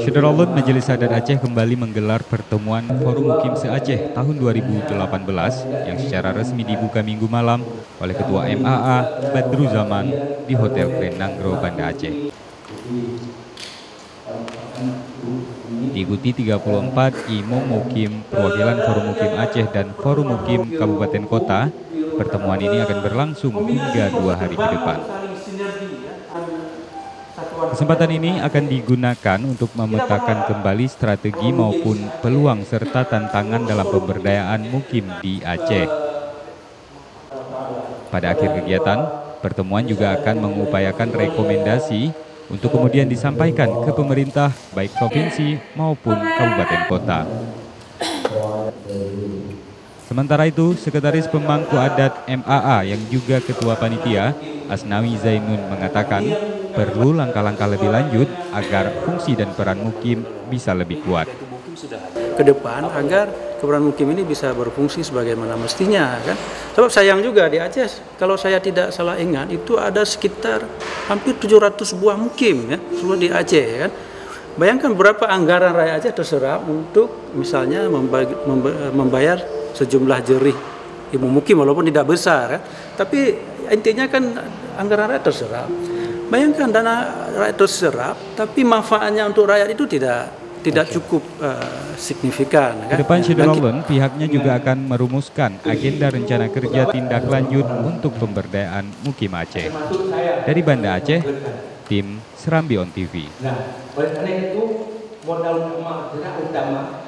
Syederalun Majelis Adat Aceh kembali menggelar pertemuan Forum Mukim se-Aceh tahun 2018 yang secara resmi dibuka minggu malam oleh Ketua MAA Badru Zaman di Hotel Krenanggro Banda Aceh. Diikuti 34 imam mukim perwakilan Forum Mukim Aceh dan Forum Mukim Kabupaten Kota, pertemuan ini akan berlangsung hingga dua hari ke depan. Kesempatan ini akan digunakan untuk memetakan kembali strategi maupun peluang serta tantangan dalam pemberdayaan mukim di Aceh. Pada akhir kegiatan, pertemuan juga akan mengupayakan rekomendasi untuk kemudian disampaikan ke pemerintah baik provinsi maupun kabupaten kota. Sementara itu, Sekretaris Pemangku Adat MAA yang juga Ketua Panitia, Asnawi Zainun mengatakan perlu langkah-langkah lebih lanjut agar fungsi dan peran mukim bisa lebih kuat. Ke depan agar keberadaan mukim ini bisa berfungsi sebagaimana mestinya kan. Sebab sayang juga di Aceh kalau saya tidak salah ingat itu ada sekitar hampir 700 buah mukim ya seluruh di Aceh kan. Bayangkan berapa anggaran rakyat Aceh terserap untuk misalnya membagi, membayar sejumlah jerih ibu mukim walaupun tidak besar ya. Tapi intinya kan anggaran rakyat terserap. Bayangkan dana rakyat terserap, tapi manfaatnya untuk rakyat itu tidak tidak okay. cukup uh, signifikan. Kan? Ke depan Syedulolun, pihaknya juga akan merumuskan agenda rencana kerja tindak lanjut untuk pemberdayaan Mukim Aceh. Dari Banda Aceh, tim Serambi On TV. Nah, oleh karena itu modal utama